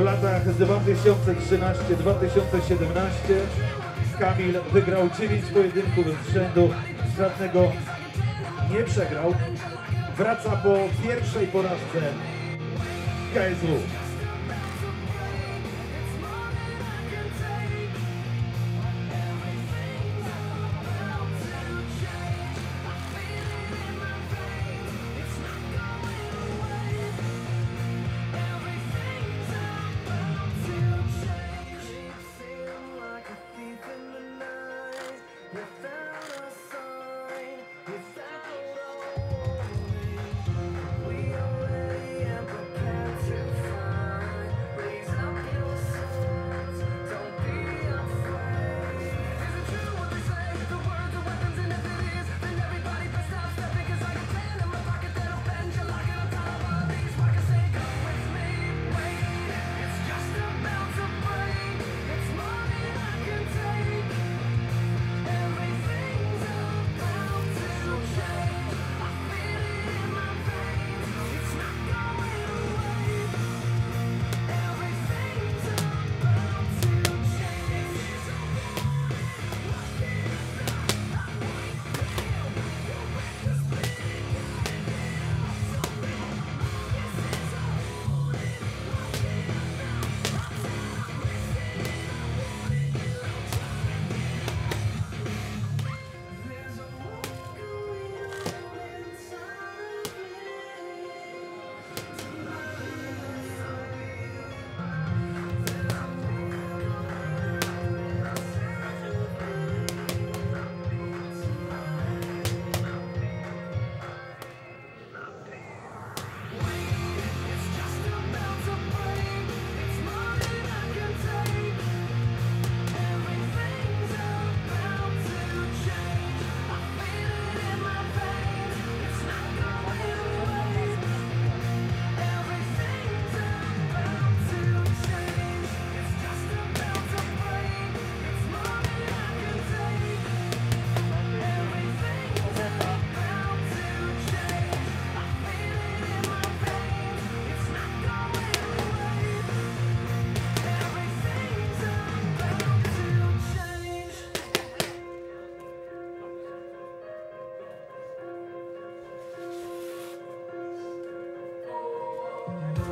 latach 2013-2017 Kamil wygrał 9 pojedynków z rzędu, żadnego nie przegrał. Wraca po pierwszej porażce w KSW. Bye.